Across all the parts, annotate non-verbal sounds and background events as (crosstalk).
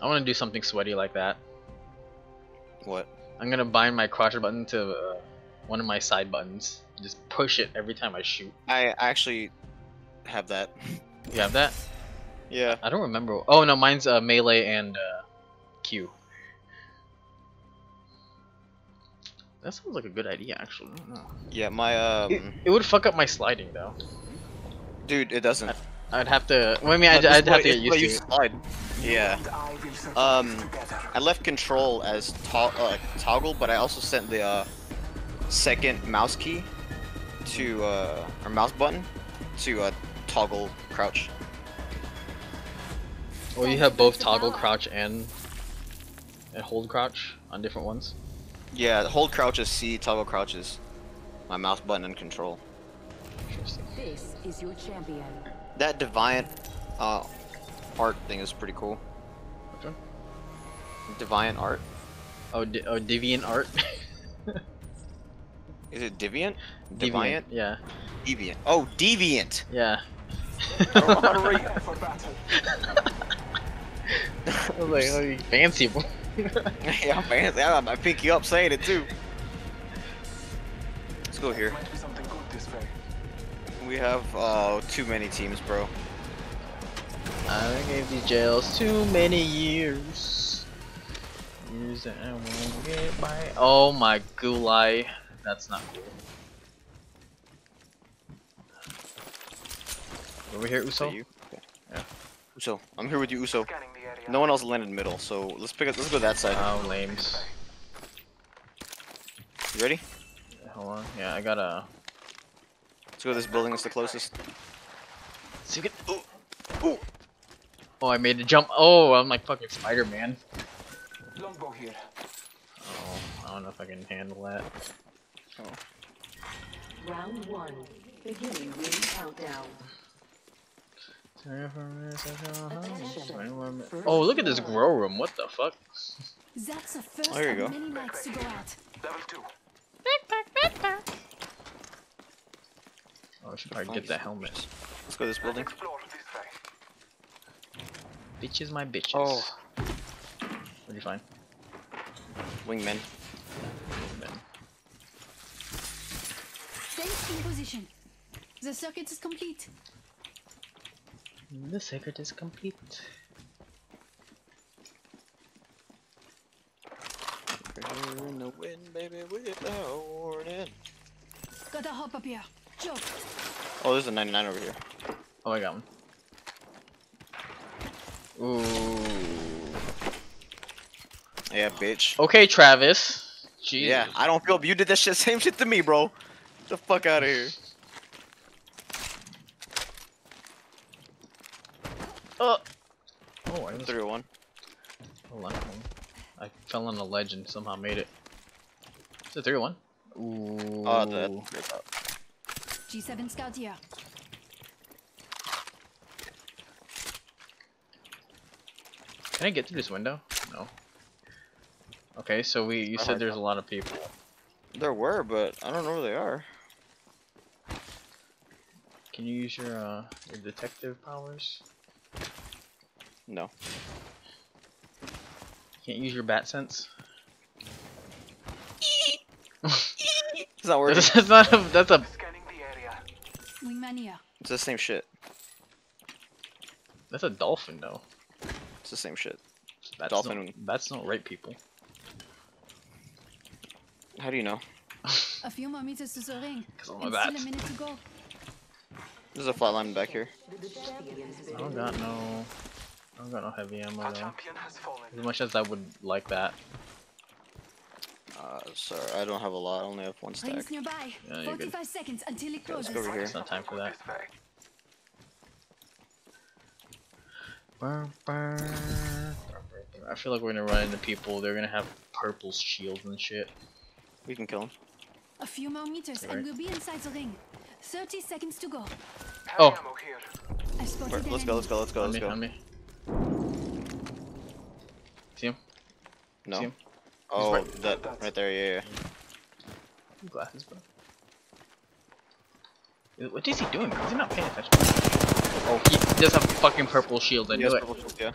I want to do something sweaty like that. What? I'm gonna bind my crouch button to uh, one of my side buttons. Just push it every time I shoot. I actually have that. (laughs) You have that? Yeah. I don't remember. Oh no, mine's uh, melee and uh, Q. That sounds like a good idea, actually. I don't know. Yeah, my um, It, it would fuck up my sliding though. dude, it doesn't. I'd have to. Well, I mean, I'd, I'd is have to get used to it. slide. Yeah. Um, I left control as to uh, toggle, but I also sent the uh, second mouse key to uh, or mouse button to uh, toggle crouch. Well, you have both toggle crouch and and hold crouch on different ones. Yeah, hold crouch is C, toggle crouch is my mouse button and control. This is your champion. That Deviant uh, art thing is pretty cool. Which one? Deviant art. Oh, di oh, Deviant Art. (laughs) Is it Deviant? Deviant? Yeah. Deviant. Oh, Deviant! Yeah. I don't know how to read. I was like, oh, you fancy boy. (laughs) yeah, man. I got my pinky up saying it too. Let's go here. Might be something good this way. We have uh too many teams, bro. I gave these jails too many years. Years that I won't get by. Oh my gulai. That's not cool. Over here, Is Uso. that you? Okay. Yeah. Uso, I'm here with you, Uso. Scanning the area. No one else landed middle, so let's pick up. Let's go that side. Oh, lames. You ready? Hold on. Yeah, I gotta. Let's go to this building. It's the closest. See if can. Ooh, ooh. Oh, I made a jump. Oh, I'm like fucking Spider-Man. Longbow here. Oh, I don't know if I can handle that. Oh. Round one. Beginning ring countdown. Oh, look at this grow room. What the fuck? That's a first Oh, here you go. many nights to go out. Level two. Oh, I should probably get the helmet. Let's go to this building. Explore this way. Bitches, my bitches. Oh. What'd you find? Wingman. Stay in position. The circuit is complete. The circuit is complete. We're in the wind, baby, without warning. Gotta hop up here. Joe, Oh, there's a 99 over here. Oh, I got one. Ooh. Yeah, bitch. Okay, Travis. Jeez. Yeah, I don't feel. You did that shit, (laughs) same shit to me, bro. Get the fuck out of here. Oh. Oh, I was. 301. Hold on. I fell on a ledge and somehow made it. Is it 301? Uh, Ooh. Oh, that. G7 scout here. Can I get through this window? No. Okay, so we you said there's a lot of people. There were, but I don't know where they are. Can you use your uh your detective powers? No. Can't use your bat sense. (laughs) It's not working. (laughs) that's not a that's a Scanning the area. Wingman here. It's the same shit. that's a dolphin though. It's the same shit. Bats Dolphin. Don't, bats don't rape people. How do you know? (laughs) A few more meters to the ring. 'Cause I'm a And bat. still a minute to go. There's a flatline back here. The champion has I don't got no. I don't got no heavy ammo Our though. champion has fallen. As much as I would like that. Uh, sorry, I don't have a lot. I only have one stack. Rings nearby. Yeah, you're good. 45 seconds until it Okay, let's go over here. It's not time for that. This way. Burr, burr. I feel like we're gonna run into people. They're gonna have purple shields and shit. We can kill him. A few more meters Alright. and we'll be inside the ring. 30 seconds to go. Oh. ammo here. I Where- let's go, let's go, let's go, let's on go. me. See him? See No. him? Oh, right- that right there, yeah, Glasses, bro. What is he doing? Is he not paying attention? Oh, he does have a fucking purple shield. I yeah. knew it. shield, yeah.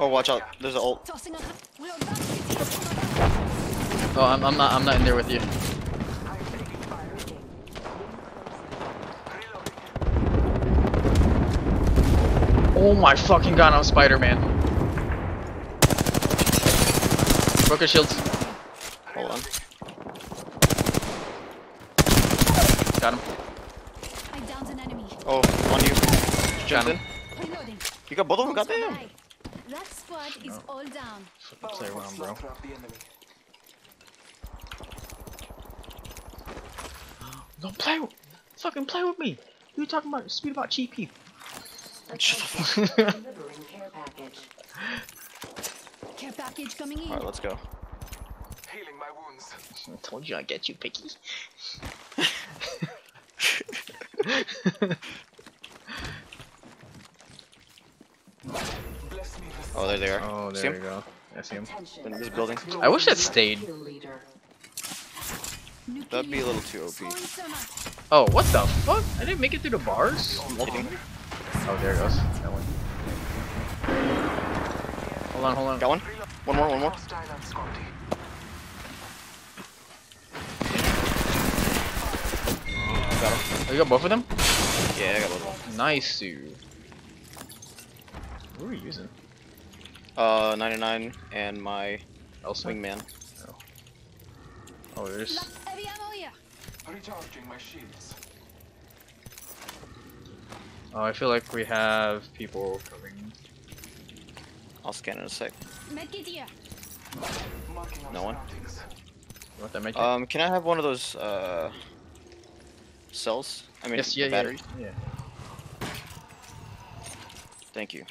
Oh, watch out. There's an ult. A. We're about to get Oh, I'm, I'm not. I'm not in there with you. I'm taking fire. Reloading. Oh my fucking god! I'm Spider-Man. Broken shields. Hold on. Got him. I downed an enemy. Oh, on you. Got Jumped in. him. Reloading. You got both of them? Thanks for Goddamn. That squad is all down. Play around, bro. Slaughter of the enemy. (gasps) Don't play. with- Fucking play with me. You talking about speed about cheap people? Attention. Delivering care package. Coming in. Alright, let's go. Healing my wounds. I told you I'd get you, picky. Bless me with Oh, there they are. oh, See there 'em? you go. I see him. In this building. I wish that stayed. Kill leader. New That'd be a little too OP. Oh, what the fuck? I didn't make it through the bars. Oh, there it goes. That one. Hold on, hold on. Got one? One more, one more. hostile and Scotty. Got him. Oh, you got both of them? Yeah, I got both of them. Nice, dude. What are we using? Uh, 99 and my Elsa? wingman. Oh, there's. Ammo here. Recharging my shields. Oh, I feel like we have people coming. I'll scan in a sec. Medkit here. No one? surroundings. You want that make Um, can I have one of those, uh, cells? I mean, Yes, yeah, yeah, batteries? yeah. Thank you.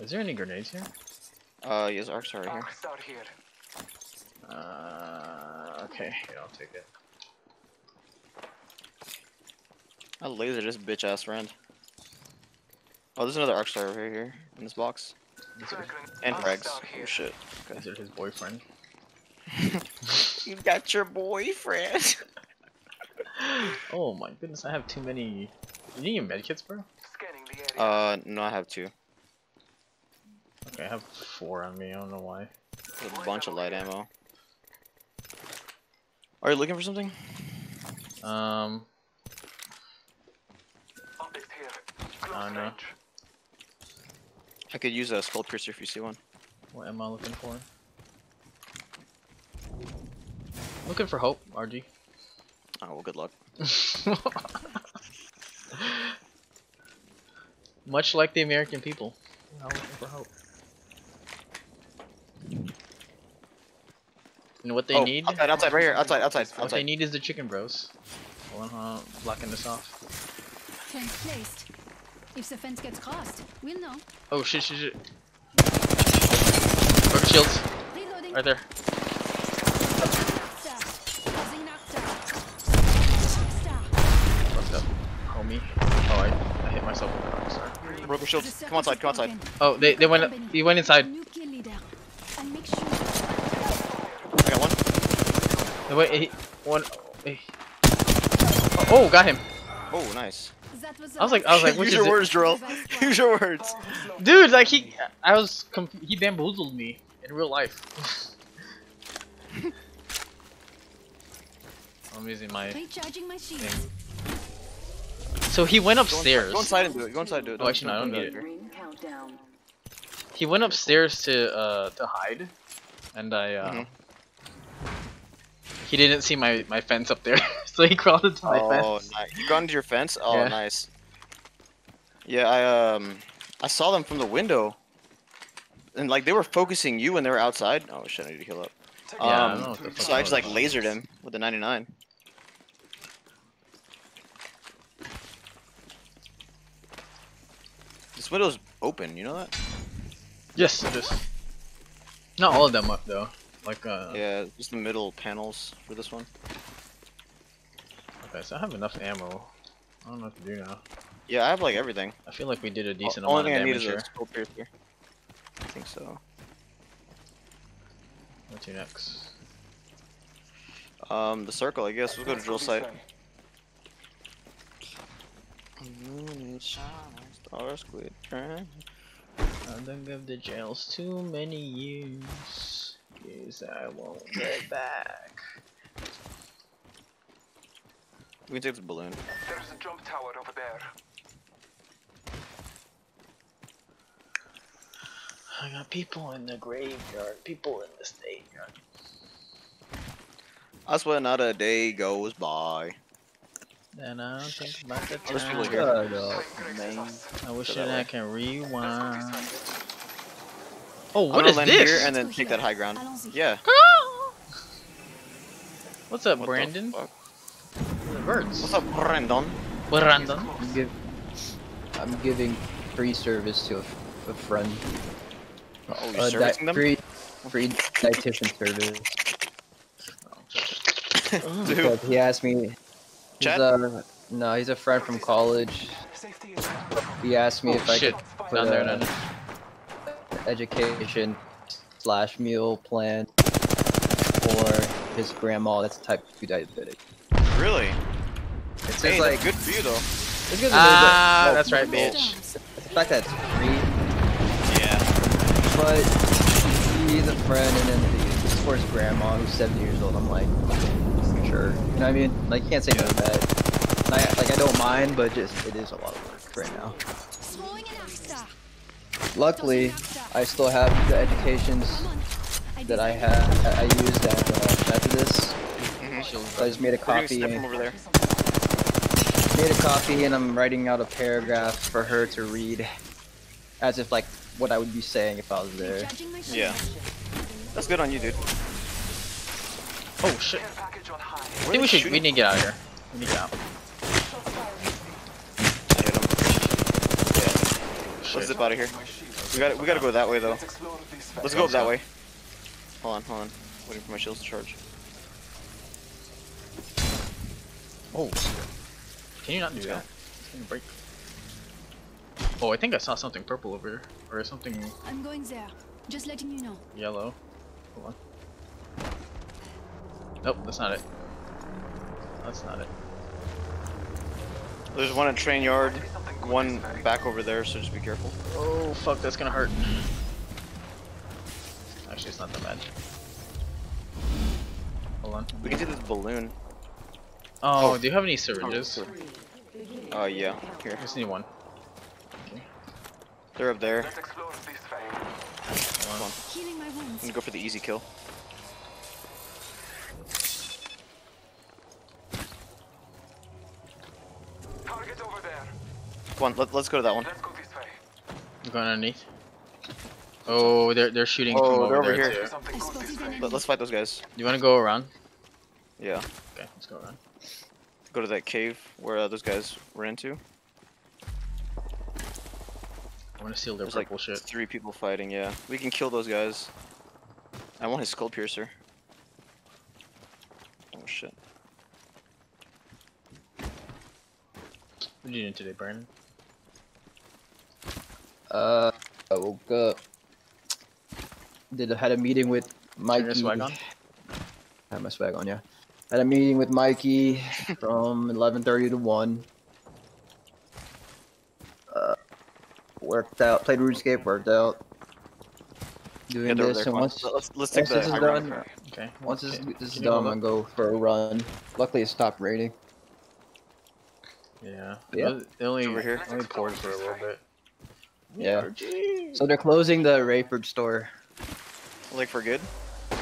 Is there any grenades here? Uh, yes, arcs are right here. Arcs out here. Uh, okay, yeah, I'll take it. I laser this bitch ass friend. Oh, there's another arc star over here in this box. Is it, Fragrant And arcs frags. Oh here. shit. is it his boyfriend? (laughs) You got your boyfriend. (laughs) Oh my goodness, I have too many. You need your medkits, bro? Scanning the area. uh, no, I have two. Okay, I have four on me, I don't know why. There's a bunch of light ammo. Are you looking for something? Um, Optics here. Close Uh, no. range. I could use a skull piercer if you see one. what am I looking for? Looking for hope, RG. Oh, well, good luck. (laughs) Much like the American people. I'm looking for hope. You know what they oh, need? outside, outside, right here, outside, outside, What they need is the chicken bros. Hold on, hold on, blocking this off. Fence placed. If the fence gets crossed, we'll know. Oh shit, shit, shit. Broken shields, Reloading. right there. Star. Causing knockdown. Star. Fucked up. Homie. Oh, I, I hit myself with the arc star. Broken The shields. Come outside, is come outside. broken. Oh, they, they went, he went inside. New kill leader. And make sure. I got one. They went, he, one, eh. oh, oh, got him. Oh, nice. That was I was like, I was like, (laughs) Use your words, Joel. Use your words. Dude, like he, I was, conf- he bamboozled me in real life. (laughs) I'm using my. Recharging my shields. So he went Go inside, upstairs. go inside and do it. Go inside and do it. Oh, actually, no, I don't need it. here. Ring countdown. He went upstairs to uh to hide, and I uh. Mhm. He didn't see my my fence up there, (laughs) so he crawled into my Oh, fence. nice. You got into your fence? Oh, Yeah. nice. Yeah, I um, I saw them from the window, and like they were focusing you when they were outside. Oh shit, I need to heal up. Yeah, I Um, don't know what the fuck so I just like was. lasered him with the 99. This window's open, you know that? Yes, it is. Not all of them up though. Like uh. Yeah, just the middle panels for this one. I have enough ammo. I don't know what to do now. Yeah, I have like everything. I feel like we did a decent O- Only amount thing of I need damage is here. a skull piercer. I think so. What's your next? Um, the circle, I guess. Let's go to drill site. this way. Moon is shining, stars quit shining. I don't give the jails too many years. Years I won't get back. We can take the balloon. There's a jump tower over there. I got people in the graveyard, people in the graveyard. I swear not a day goes by. Then I don't think about the There's people here. Shut up. Time. I wish that that I way. can Let's go this rewind. way. Oh, I'm what gonna is land this? here and then take that high ground. Yeah. What's up, What the Brandon? Fuck? The birds. What's up, Brandon? Brandon. I'm, give, I'm giving free service to a, a friend. Oh, you're Uh, servicing them? free, free dietitian service. (laughs) Dude, Because he asked me. He's Chad? uh, no, he's a friend from college. He asked me Oh, if I could put Down there, a down there. education slash meal plan for his grandma that's type 2 diabetic. really? It's Hey, like good for you though. it's good Ah, know, but- that's right, bitch. Stones. The fact that it's free, Yeah. but he's a friend, and then it's for his grandma who's 70 years old. I'm like, sure. You know what I mean? Like, you can't say no to that. And I, like, I don't mind, but just it is a lot of work right now. Throwing an arc star. Luckily, I still have the educations Come on. I that I designed had I used at uh, Methodist. Mhm. So I just made a copy, step from over there. Made a copy, and I'm writing out a paragraph for her to read, as if like what I would be saying if I was there. Yeah. That's good on you, dude. Oh shit. care package on high. I think we should. We need to get out of here. We need to get out. Hit him. Yeah. Shit. Let's zip out of here. We gotta, we gotta go that way though. Let's explore this Let's way. go that way. Hold on, hold on. Waiting for my shields to charge. Oh. Can you not do that? It's break. Oh, I think I saw something purple over here. Or something I'm going there. Just letting you know. yellow. Hold on. Nope, that's not it. That's not it. There's one at train yard, one back over there, so just be careful. Oh, fuck, that's gonna hurt. Actually, it's not that bad. Hold on. We can do this balloon. Oh, Oh. do you have any syringes? Oh, Uh, yeah. Here. I just need one. They're up there. Let's explore this way. Hold on. Healing my I'm gonna go for the easy kill. Target over there. Come on, let, let's go to that one. Let's go this way. I'm going underneath. Oh, they're they're shooting Oh, from they're over, over there here. too. Something I good spotted this an way. enemy. Let, let's fight those guys. Do You wanna go around? Yeah. Okay, let's go around. Go to that cave where uh, those guys ran into. I wanna steal their There's like purple shit. three people fighting. Yeah, we can kill those guys. I want his skull piercer. Oh shit. What are you doing today, Brandon? Uh, I woke up. Did had a meeting with Turn Mikey. your swag on? Had my swag on, yeah. Had a meeting with Mikey from (laughs) 11:30 to 1. Uh, worked out, played RuneScape, worked out. Doing Get this, and once, Let's let's take once the this is high ground. done, Okay. once this, okay. this is done, I'm gonna go for a run. Luckily, it stopped raining. Yeah. Yeah. They- They only over here. only poured for a little bit. Yeah. So they're closing the Rayford store. Like for good?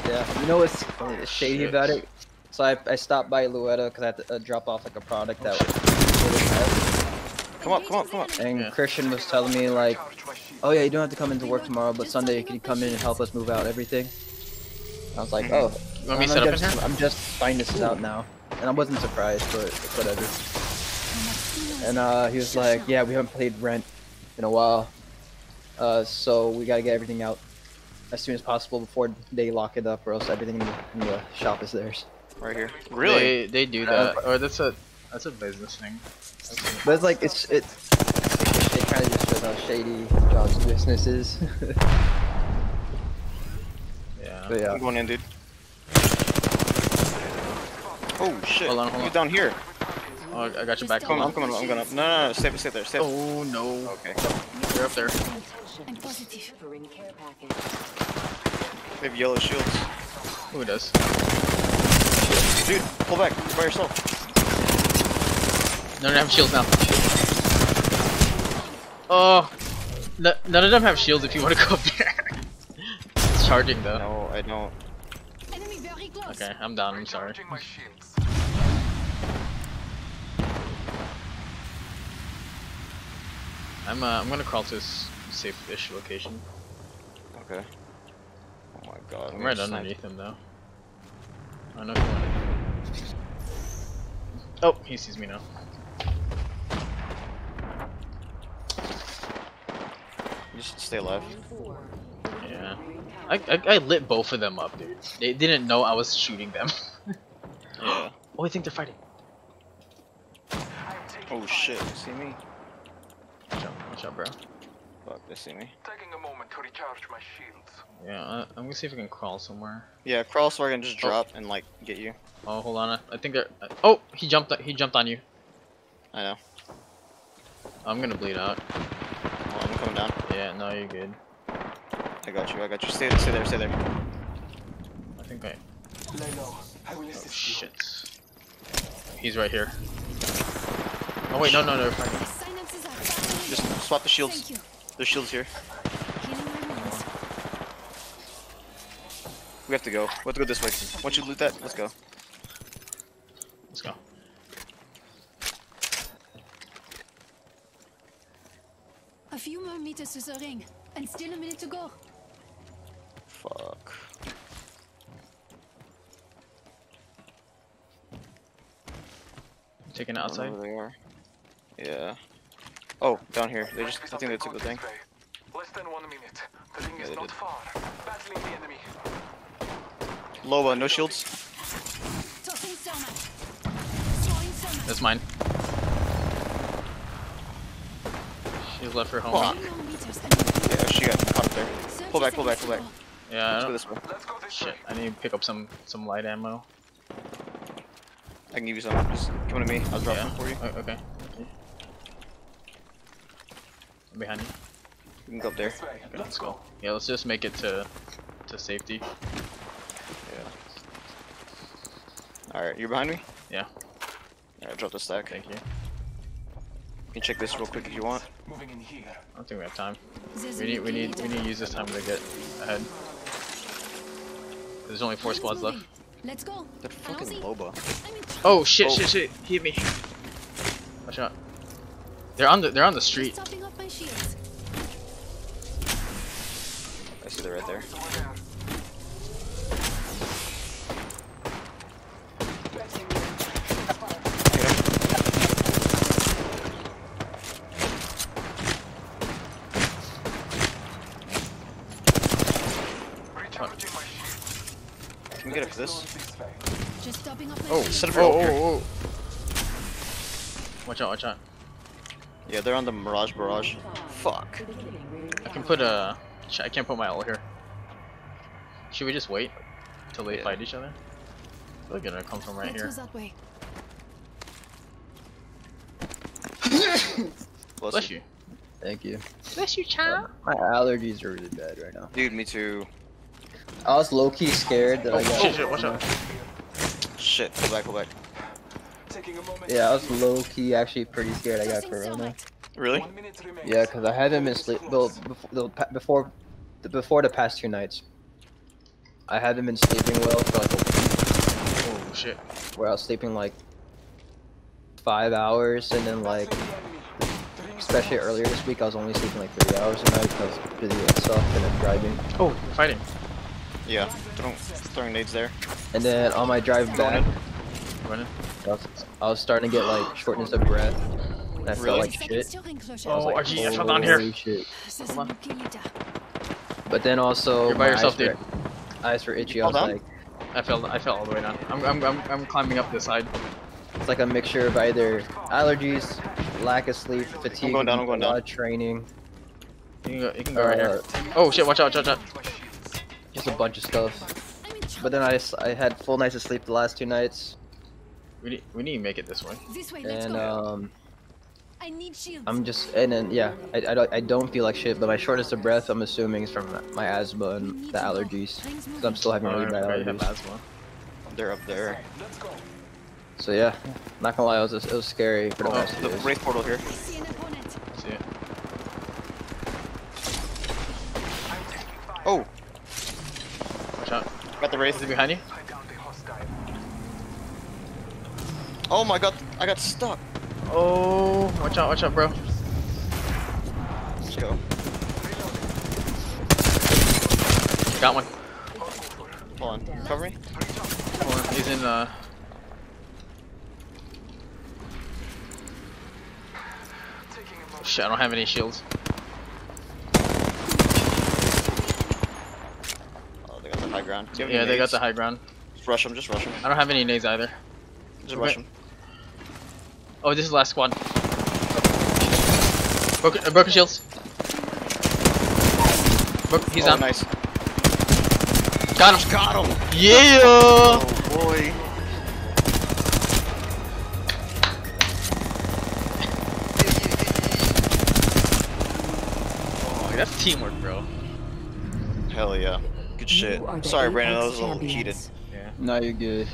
Yeah. You know what's shady shit. about it? So I, I stopped by Louetta because I had to uh, drop off like a product that Come up, come up, come up. And Yeah. Christian was telling me like, Charge my shields. oh yeah, you don't have to come into work tomorrow, but Sunday you can you come in and help us move out everything? I was like, Mhm. oh. You want me I'm set up in just, here? I'm just finding this out now, and I wasn't surprised, but whatever. And uh, he was like, yeah, we haven't played rent in a while, uh, so we gotta get everything out as soon as possible before they lock it up, or else everything in the, in the shop is theirs. Right here. Really? They, they do uh, that. Or that's a that's a business thing. That's But it's like it's it. It kind of just shows how shady John's business is. (laughs) yeah. but yeah. I'm going in, dude. Oh shit. Hold on, hold He's on. down here. Oh, I got your back. Come on, I'm coming. I'm going up. No, no, no. Stay, stay there. Stay. Oh no. Okay. You're up there. And positive. Delivering care package. We have yellow shields. Who does? Dude, pull back. You're by yourself. None of them have shields now. Oh, n none of them have shields. If you want to go up there, (laughs) it's charging though. No, I don't. Enemy very close. Okay, I'm down. I'm sorry. Shields. I'm uh, I'm gonna crawl to this safe-ish location. Okay. Oh my god. I'm right gonna snipe. underneath him though. I know if you want Oh, he sees me now. You should stay alive. Yeah. I, I, I lit both of them up, dude. They didn't know I was shooting them. (laughs) Yeah. oh, I think they're fighting. Oh shit. You see me? Watch out, watch out, bro. Fuck, they see me. Taking a moment to recharge my shields. Yeah, uh, I'm gonna see if I can crawl somewhere. Yeah, crawl so I can just Oh. drop and like get you. Oh, hold on. I think they're. Oh, he jumped. He jumped on you. I know. I'm gonna bleed out. Oh, I'm coming down. Yeah, no, you're good. I got you. I got you. Stay, stay there. Stay there. I think I. Lay low. I will Oh assist shit. He's right here. Oh wait, no, no, no. they're fighting. Synapses are firing. Just swap the shields. Thank you. There's shields here. Healing my wounds. We have to go. We have to go this way. Once you loot that, let's go. Let's go. A few more meters to the ring, and still a minute to go. Fuck. Taking it I don't know outside. where they are. Yeah. Oh, down here. They just. I think they took something the thing. good this way. Less than one minute. The ring Yeah, is they not far. Battling the enemy. Loba, uh, no shields. Tossing thermite. Throwing thermite. That's mine. She's left her home. Fuck. Few more meters and we'll Yeah, she got caught up there. Pull back, pull back, pull back. Yeah, I Let's go this way. Go this shit. way. I need to pick up some some light ammo. I can give you some. Just come to me. I'll drop yeah. them for you. O- okay. I'm behind you. You can go up there. Okay, let's go. Yeah, let's just make it to to safety. Yeah. Alright, you're behind me? Yeah. Alright, drop the stack. Thank you. You can check this real quick if you want. Moving in here. I don't think we have time. We need we need we need to use this time to get ahead. There's only four squads left. Let's go. That fucking Loba. Oh shit Oh. shit shit! He hit me. Watch out. They're on the they're on the street. I see they're right there. Over there. Recharging my shields. Can we get up to this? This. Just topping up Oh, set up oh, your oh, oh, oh. Watch out, watch out. Yeah, they're on the Mirage Barrage. Fuck. I can put a. sh- I can't put my ult here. Should we just wait till they Yeah. fight each other? They're gonna come from right Let's here. go that way. (coughs) Bless, Bless you. you. Thank you. Bless you, child. My allergies are really bad right now. Dude, me too. I was low key scared that Oh I got. shit, shit! Watch out. Shit, pull back, pull back. Taking a moment. Yeah, I was low key actually pretty scared I got Tossing corona. thermite. Really? One minute remains. Yeah, because I haven't been sleep well, before, the, before the, past two nights. I haven't been sleeping well for like a week, Oh shit. where I was sleeping like five hours, and then like Battling the enemy. The ring is especially earlier this week I was only sleeping like three hours a night because I was busy with stuff and then driving. Oh, fighting. Yeah. Throwing, throwing nades there. And then on my drive back, Running. I was, I was starting to get like shortness of breath. And I felt Really? like Seconds shit. to. I was Oh, like, RG, I fell down here. Shit." Come on. new kill leader. But then also You're by yourself, eyes dude. were, eyes were itchy. I Fall was down? like, I fell. I fell all the way down. I'm. I'm. I'm, I'm climbing up this side. it's like a mixture of either allergies, lack of sleep, fatigue, going down, I'm going a lot down. of training, You can go. You can go right here. uh, Oh shit! Watch out! Watch out! Watch out. My shields. just a bunch of stuff. I'm in trouble. But then I, I had full nights of sleep the last two nights. We need, we need to make it this way. This way, let's And go. um, I need shields. I'm just and then yeah, I, I don't I don't feel like shit, but my shortness of breath I'm assuming is from my asthma and the allergies. Rings 'Cause I'm still having oh, really bad okay, have allergies. asthma. They're up there. So yeah, not gonna lie, it was it was scary for the Oh, the two wraith portal here. See an opponent. See it? I'm taking fire. Oh, Watch out. got the Is wraith. behind you? I downed a hostile. Oh my god, I got stuck. Oh, watch out, watch out, bro. Let's go. Got one. Hold on. Cover me. Hold on, He's in, uh... Taking a moment. Shit, I don't have any shields. Oh, they got the high ground. Do you have Yeah, any they got the high ground. Just rush them. Just rush them. I don't have any nades either. Just Okay. rush them. Oh, this is the last squad. Broken, uh, broken shields. Broke, he's oh, on. nice. Got him. Got him. Yeah. Oh boy. Oh, that's teamwork, bro. Hell yeah. Good shit. You are Sorry, Brandon. That Apex was a little heated. Yeah. No, you're good.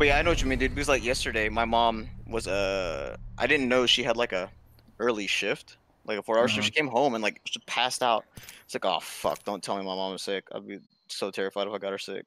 But yeah, I know what you mean, dude. Because like yesterday, my mom was uh, I didn't know she had like a early shift, like a four-hour shift. She came home and like she passed out. It's like, oh fuck! Don't tell me my mom is sick. I'd be so terrified if I got her sick.